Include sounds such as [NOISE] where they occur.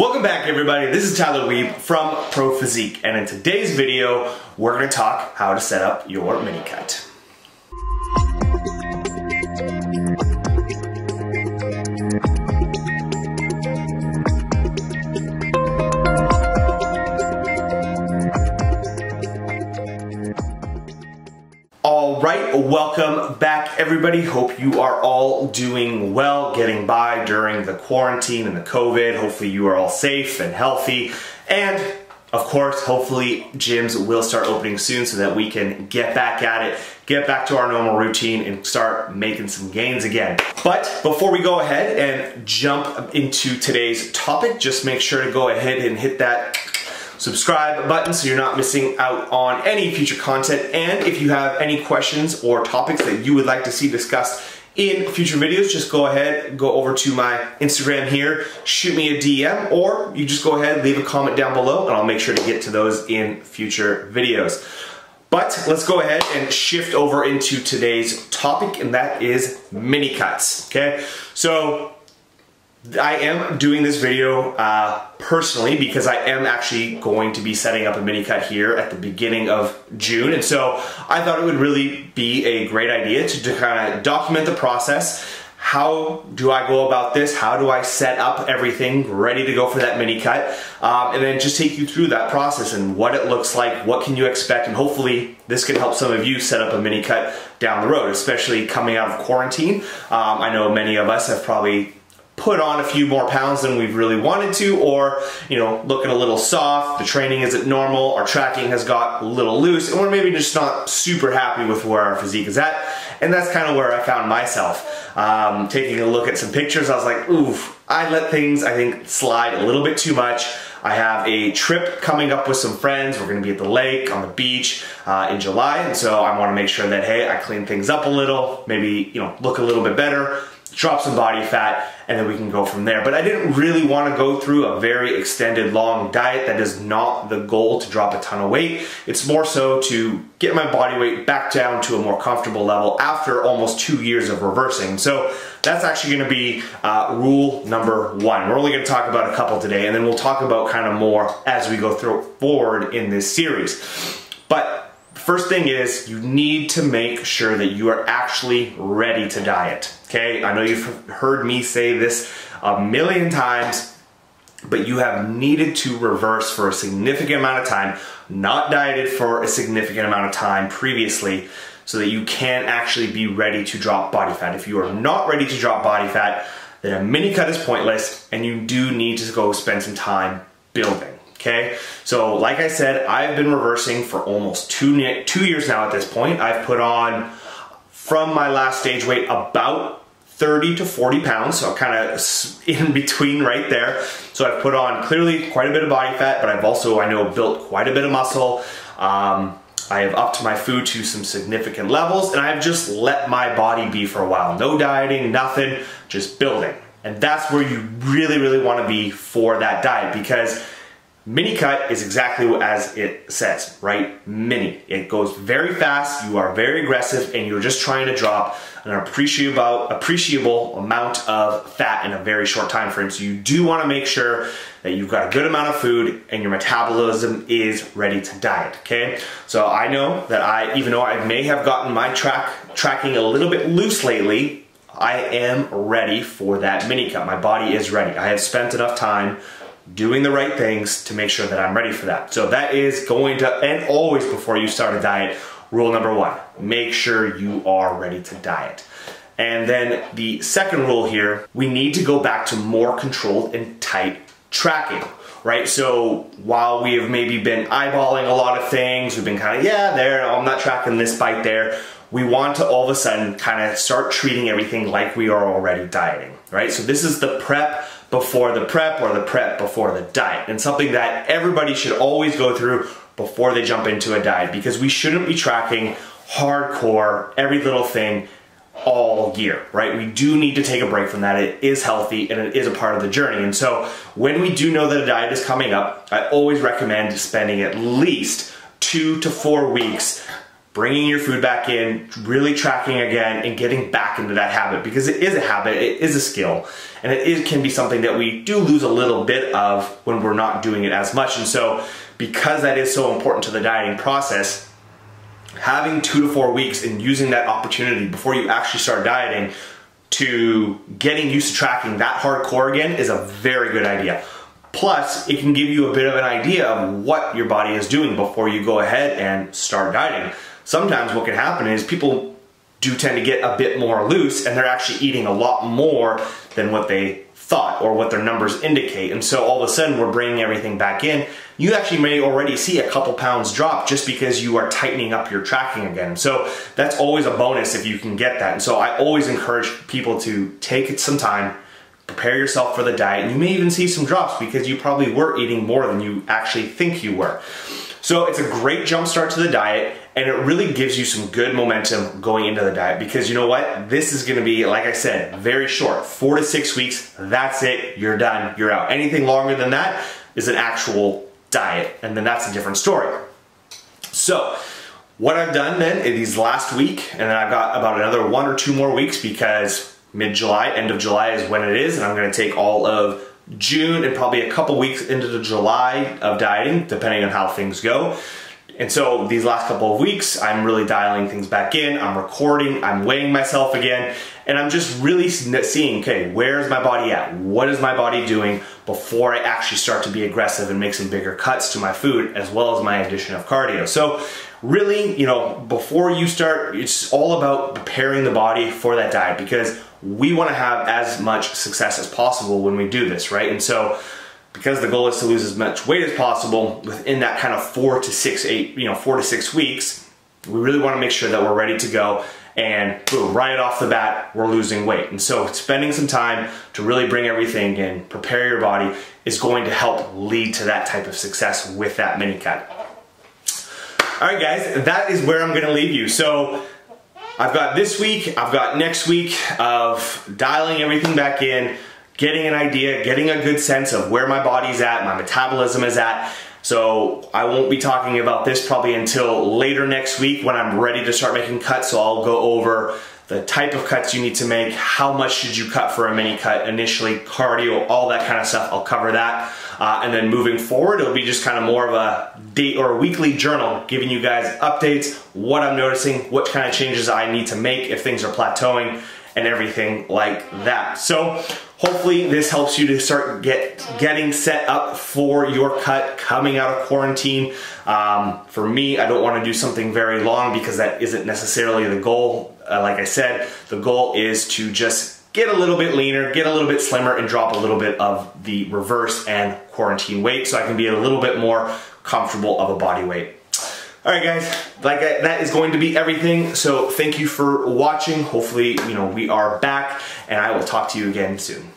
Welcome back everybody, this is Tyler Wiebe from Pro Physique and in today's video we're going to talk how to set up your mini cut. Right, welcome back everybody. Hope you are all doing well, getting by during the quarantine and the COVID. Hopefully you are all safe and healthy. And of course, hopefully gyms will start opening soon so that we can get back at it, get back to our normal routine and start making some gains again. But before we go ahead and jump into today's topic, just make sure to go ahead and hit that subscribe button so you're not missing out on any future content. And if you have any questions or topics that you would like to see discussed in future videos, just go ahead, go over to my Instagram here, shoot me a DM, or you just go ahead, leave a comment down below, and I'll make sure to get to those in future videos. But let's go ahead and shift over into today's topic, and that is mini cuts, okay? So I am doing this video uh, personally because I am actually going to be setting up a mini cut here at the beginning of June. And so I thought it would really be a great idea to, to kind of document the process. How do I go about this? How do I set up everything ready to go for that mini cut? Um, and then just take you through that process and what it looks like, what can you expect, and hopefully this can help some of you set up a mini cut down the road, especially coming out of quarantine. Um, I know many of us have probably put on a few more pounds than we've really wanted to or you know looking a little soft the training isn't normal our tracking has got a little loose and we're maybe just not super happy with where our physique is at and that's kind of where I found myself um, taking a look at some pictures I was like oof I let things I think slide a little bit too much I have a trip coming up with some friends. We're gonna be at the lake, on the beach uh, in July. And so I wanna make sure that, hey, I clean things up a little, maybe, you know, look a little bit better, drop some body fat, and then we can go from there. But I didn't really want to go through a very extended long diet. That is not the goal to drop a ton of weight. It's more so to get my body weight back down to a more comfortable level after almost two years of reversing. So that's actually going to be uh, rule number one. We're only going to talk about a couple today, and then we'll talk about kind of more as we go through forward in this series. But First thing is you need to make sure that you are actually ready to diet. Okay, I know you've heard me say this a million times, but you have needed to reverse for a significant amount of time, not dieted for a significant amount of time previously, so that you can actually be ready to drop body fat. If you are not ready to drop body fat, then a mini cut is pointless and you do need to go spend some time building okay? So like I said, I've been reversing for almost two, two years now at this point. I've put on, from my last stage weight, about 30 to 40 pounds, so kind of [LAUGHS] in between right there. So I've put on clearly quite a bit of body fat, but I've also, I know, built quite a bit of muscle. Um, I have upped my food to some significant levels, and I've just let my body be for a while. No dieting, nothing, just building. And that's where you really, really wanna be for that diet because Mini cut is exactly as it says, right? Mini. It goes very fast, you are very aggressive, and you're just trying to drop an appreciable, appreciable amount of fat in a very short time frame. So you do want to make sure that you've got a good amount of food and your metabolism is ready to diet, okay? So I know that I, even though I may have gotten my track tracking a little bit loose lately, I am ready for that mini cut. My body is ready. I have spent enough time doing the right things to make sure that I'm ready for that. So that is going to, and always before you start a diet, rule number one, make sure you are ready to diet. And then the second rule here, we need to go back to more controlled and tight tracking, right? So while we have maybe been eyeballing a lot of things, we've been kind of, yeah, there, I'm not tracking this bite there. We want to all of a sudden kind of start treating everything like we are already dieting, right? So this is the prep before the prep or the prep before the diet. And something that everybody should always go through before they jump into a diet because we shouldn't be tracking hardcore every little thing all year, right? We do need to take a break from that. It is healthy and it is a part of the journey. And so when we do know that a diet is coming up, I always recommend spending at least two to four weeks bringing your food back in, really tracking again, and getting back into that habit because it is a habit, it is a skill, and it is, can be something that we do lose a little bit of when we're not doing it as much. And so, because that is so important to the dieting process, having two to four weeks and using that opportunity before you actually start dieting to getting used to tracking that hardcore again is a very good idea. Plus, it can give you a bit of an idea of what your body is doing before you go ahead and start dieting. Sometimes what can happen is people do tend to get a bit more loose and they're actually eating a lot more than what they thought or what their numbers indicate. And so all of a sudden we're bringing everything back in. You actually may already see a couple pounds drop just because you are tightening up your tracking again. So that's always a bonus if you can get that. And so I always encourage people to take some time, prepare yourself for the diet. And you may even see some drops because you probably were eating more than you actually think you were. So it's a great jump start to the diet and it really gives you some good momentum going into the diet because you know what? This is gonna be, like I said, very short, four to six weeks, that's it, you're done, you're out. Anything longer than that is an actual diet and then that's a different story. So, what I've done then these last week, and then I've got about another one or two more weeks because mid-July, end of July is when it is, and I'm gonna take all of June and probably a couple weeks into the July of dieting, depending on how things go. And so these last couple of weeks, I'm really dialing things back in. I'm recording, I'm weighing myself again, and I'm just really seeing, okay, where's my body at? What is my body doing before I actually start to be aggressive and make some bigger cuts to my food as well as my addition of cardio. So really, you know, before you start, it's all about preparing the body for that diet because we want to have as much success as possible when we do this, right? And so because the goal is to lose as much weight as possible within that kind of four to six, eight, you know, four to six weeks, we really want to make sure that we're ready to go and boom, right off the bat, we're losing weight. And so spending some time to really bring everything in, prepare your body, is going to help lead to that type of success with that mini cut. All right, guys, that is where I'm gonna leave you. So I've got this week, I've got next week of dialing everything back in, getting an idea, getting a good sense of where my body's at, my metabolism is at. So I won't be talking about this probably until later next week when I'm ready to start making cuts. So I'll go over the type of cuts you need to make, how much should you cut for a mini cut initially, cardio, all that kind of stuff. I'll cover that. Uh, and then moving forward, it'll be just kind of more of a date or a weekly journal giving you guys updates, what I'm noticing, what kind of changes I need to make if things are plateauing and everything like that. So hopefully this helps you to start get getting set up for your cut coming out of quarantine. Um, for me, I don't want to do something very long because that isn't necessarily the goal. Uh, like I said, the goal is to just get a little bit leaner, get a little bit slimmer, and drop a little bit of the reverse and quarantine weight so I can be a little bit more comfortable of a body weight. All right, guys, like I, that is going to be everything. So thank you for watching. Hopefully, you know, we are back and I will talk to you again soon.